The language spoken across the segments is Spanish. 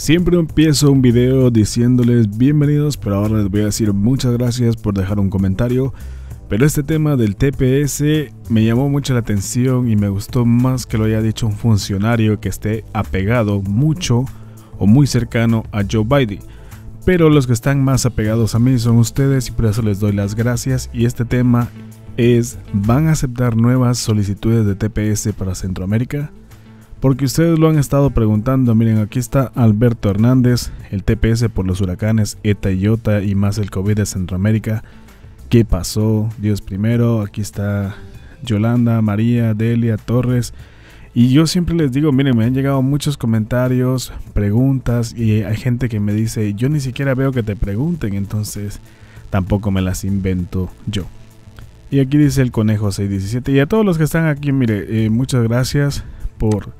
Siempre empiezo un video diciéndoles bienvenidos, pero ahora les voy a decir muchas gracias por dejar un comentario. Pero este tema del TPS me llamó mucho la atención y me gustó más que lo haya dicho un funcionario que esté apegado mucho o muy cercano a Joe Biden. Pero los que están más apegados a mí son ustedes y por eso les doy las gracias. Y este tema es, ¿van a aceptar nuevas solicitudes de TPS para Centroamérica? Porque ustedes lo han estado preguntando, miren, aquí está Alberto Hernández, el TPS por los huracanes ETA y IOTA y más el COVID de Centroamérica. ¿Qué pasó? Dios primero, aquí está Yolanda, María, Delia, Torres. Y yo siempre les digo, miren, me han llegado muchos comentarios, preguntas y hay gente que me dice, yo ni siquiera veo que te pregunten, entonces tampoco me las invento yo. Y aquí dice el conejo 617. Y a todos los que están aquí, mire, eh, muchas gracias por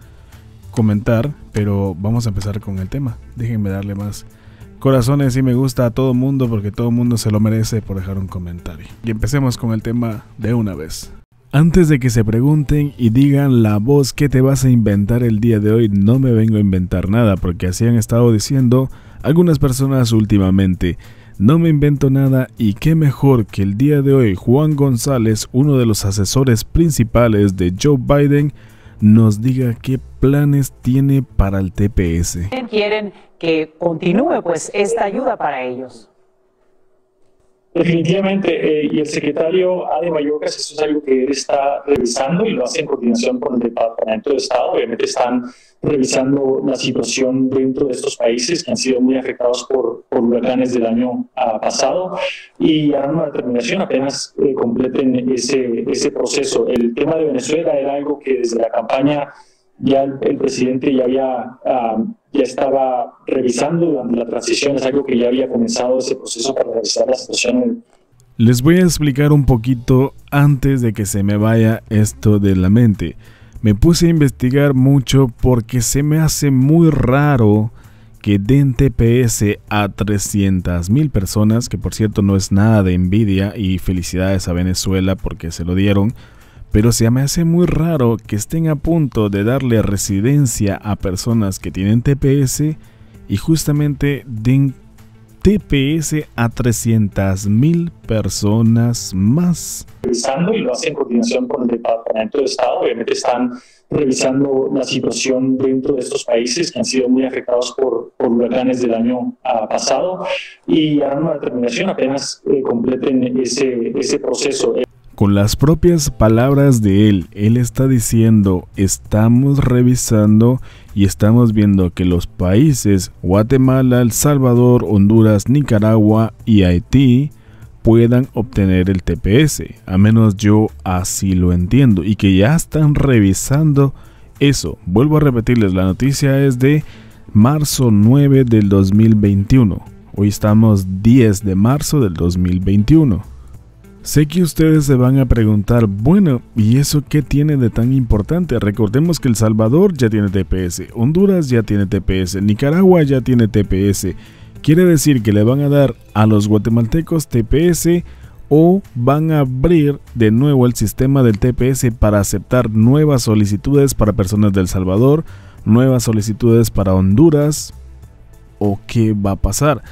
comentar, pero vamos a empezar con el tema. Déjenme darle más corazones y me gusta a todo mundo porque todo mundo se lo merece por dejar un comentario. Y empecemos con el tema de una vez. Antes de que se pregunten y digan la voz que te vas a inventar el día de hoy, no me vengo a inventar nada porque así han estado diciendo algunas personas últimamente. No me invento nada y qué mejor que el día de hoy Juan González, uno de los asesores principales de Joe Biden, nos diga qué planes tiene para el TPS. Quieren que continúe pues esta ayuda para ellos. Definitivamente, eh, y el secretario Ade Mayocas, eso es algo que él está revisando y lo hace en coordinación con el Departamento de Estado. Obviamente están revisando la situación dentro de estos países que han sido muy afectados por, por huracanes del año ah, pasado y harán una determinación apenas eh, completen ese, ese proceso. El tema de Venezuela era algo que desde la campaña ya el, presidente ya había ah, ya estaba revisando durante la transición, es algo que ya había comenzado ese proceso para revisar la situación. Les voy a explicar un poquito antes de que se me vaya esto de la mente. Me puse a investigar mucho porque se me hace muy raro que den TPS a 300.000 personas, que por cierto no es nada de envidia y felicidades a Venezuela porque se lo dieron, pero se me hace muy raro que estén a punto de darle residencia a personas que tienen TPS y justamente den TPS a 300 mil personas más. Revisando y lo hacen en coordinación con el Departamento de Estado. Obviamente están revisando la situación dentro de estos países que han sido muy afectados por, por huracanes del año ah, pasado y harán una determinación apenas eh, completen ese, ese proceso. Con las propias palabras de él, él está diciendo, estamos revisando y estamos viendo que los países Guatemala, El Salvador, Honduras, Nicaragua y Haití puedan obtener el TPS, a menos yo así lo entiendo, y que ya están revisando eso. Vuelvo a repetirles, la noticia es de marzo 9 del 2021. Hoy estamos 10 de marzo del 2021. Sé que ustedes se van a preguntar, bueno, ¿y eso qué tiene de tan importante? Recordemos que El Salvador ya tiene TPS, Honduras ya tiene TPS, Nicaragua ya tiene TPS. Quiere decir que le van a dar a los guatemaltecos TPS o van a abrir de nuevo el sistema del TPS para aceptar nuevas solicitudes para personas del Salvador, nuevas solicitudes para Honduras o qué va a pasar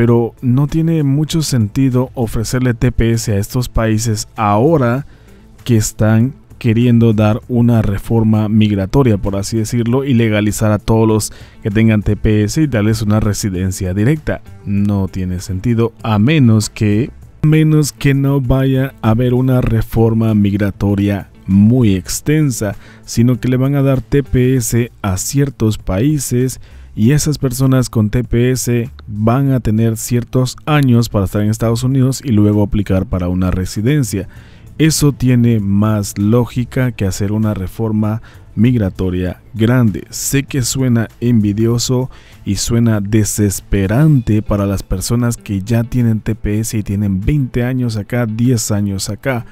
pero no tiene mucho sentido ofrecerle TPS a estos países ahora que están queriendo dar una reforma migratoria, por así decirlo, y legalizar a todos los que tengan TPS y darles una residencia directa. No tiene sentido a menos que a menos que no vaya a haber una reforma migratoria muy extensa, sino que le van a dar TPS a ciertos países y esas personas con TPS van a tener ciertos años para estar en Estados Unidos y luego aplicar para una residencia. Eso tiene más lógica que hacer una reforma migratoria grande. Sé que suena envidioso y suena desesperante para las personas que ya tienen TPS y tienen 20 años acá, 10 años acá.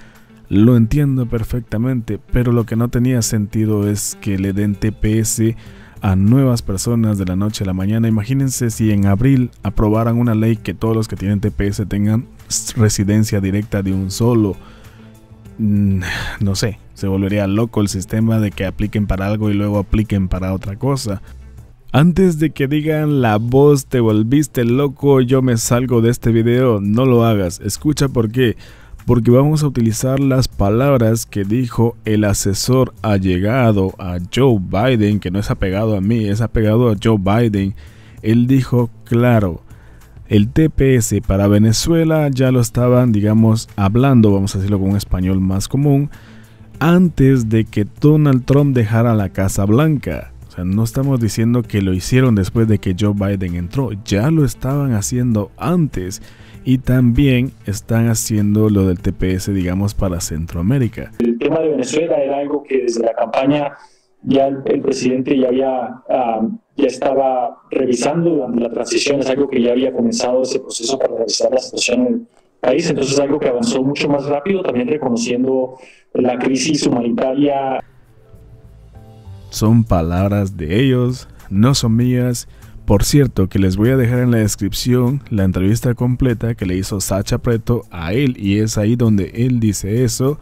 Lo entiendo perfectamente, pero lo que no tenía sentido es que le den TPS a nuevas personas de la noche a la mañana. Imagínense si en abril aprobaran una ley que todos los que tienen TPS tengan residencia directa de un solo. Mm, no sé, se volvería loco el sistema de que apliquen para algo y luego apliquen para otra cosa. Antes de que digan la voz te volviste loco, yo me salgo de este video, no lo hagas. Escucha por qué. Porque vamos a utilizar las palabras que dijo el asesor allegado a Joe Biden, que no es apegado a mí, es apegado a Joe Biden. Él dijo, claro, el TPS para Venezuela ya lo estaban, digamos, hablando, vamos a decirlo con un español más común, antes de que Donald Trump dejara la Casa Blanca no estamos diciendo que lo hicieron después de que Joe Biden entró, ya lo estaban haciendo antes y también están haciendo lo del TPS, digamos, para Centroamérica. El tema de Venezuela era algo que desde la campaña ya el, presidente ya había ah, ya estaba revisando durante la transición, es algo que ya había comenzado ese proceso para revisar la situación en el país, entonces es algo que avanzó mucho más rápido, también reconociendo la crisis humanitaria son palabras de ellos, no son mías. Por cierto, que les voy a dejar en la descripción la entrevista completa que le hizo Sacha Preto a él y es ahí donde él dice eso.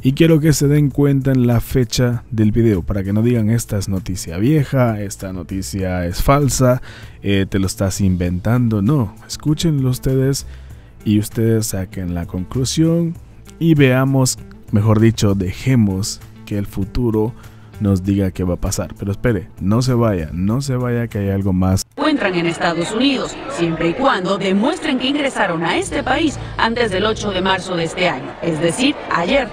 Y quiero que se den cuenta en la fecha del video para que no digan esta es noticia vieja, esta noticia es falsa, eh, te lo estás inventando. No, escúchenlo ustedes y ustedes saquen la conclusión y veamos, mejor dicho, dejemos que el futuro nos diga qué va a pasar. Pero espere, no se vaya, no se vaya que hay algo más. Encuentran en Estados Unidos, siempre y cuando demuestren que ingresaron a este país antes del 8 de marzo de este año, es decir, ayer.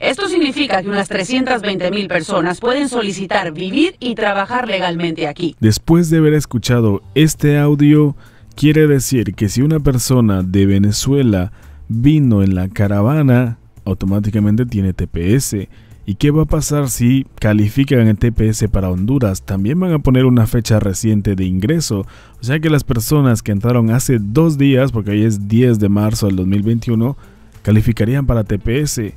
Esto significa que unas 320 mil personas pueden solicitar vivir y trabajar legalmente aquí. Después de haber escuchado este audio, quiere decir que si una persona de Venezuela vino en la caravana, automáticamente tiene TPS ¿Y qué va a pasar si califican el TPS para Honduras? También van a poner una fecha reciente de ingreso. O sea que las personas que entraron hace dos días, porque hoy es 10 de marzo del 2021, calificarían para TPS.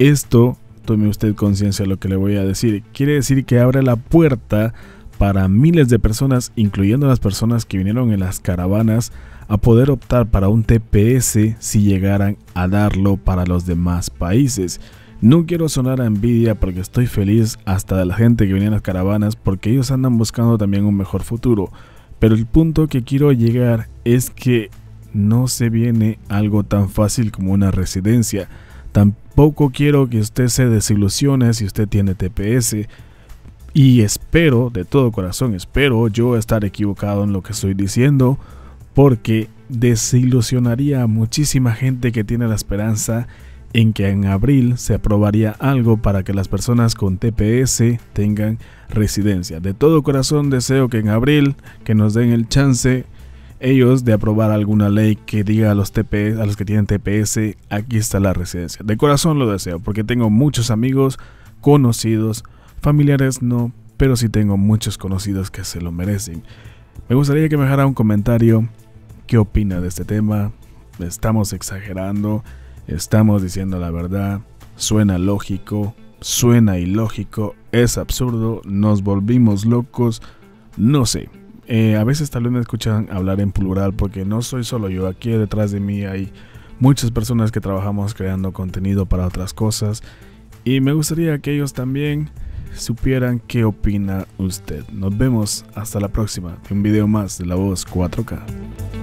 Esto, tome usted conciencia de lo que le voy a decir. Quiere decir que abre la puerta para miles de personas, incluyendo las personas que vinieron en las caravanas, a poder optar para un TPS si llegaran a darlo para los demás países. No quiero sonar a envidia porque estoy feliz hasta de la gente que viene a las caravanas porque ellos andan buscando también un mejor futuro. Pero el punto que quiero llegar es que no se viene algo tan fácil como una residencia. Tampoco quiero que usted se desilusione si usted tiene TPS. Y espero, de todo corazón, espero yo estar equivocado en lo que estoy diciendo. Porque desilusionaría a muchísima gente que tiene la esperanza en que en abril se aprobaría algo para que las personas con TPS tengan residencia. De todo corazón deseo que en abril que nos den el chance ellos de aprobar alguna ley que diga a los TPS, a los que tienen TPS, aquí está la residencia. De corazón lo deseo porque tengo muchos amigos conocidos, familiares no, pero sí tengo muchos conocidos que se lo merecen. Me gustaría que me dejara un comentario qué opina de este tema. Estamos exagerando Estamos diciendo la verdad, suena lógico, suena ilógico, es absurdo, nos volvimos locos, no sé. Eh, a veces tal vez me escuchan hablar en plural porque no soy solo yo, aquí detrás de mí hay muchas personas que trabajamos creando contenido para otras cosas y me gustaría que ellos también supieran qué opina usted. Nos vemos hasta la próxima, un video más de La Voz 4K.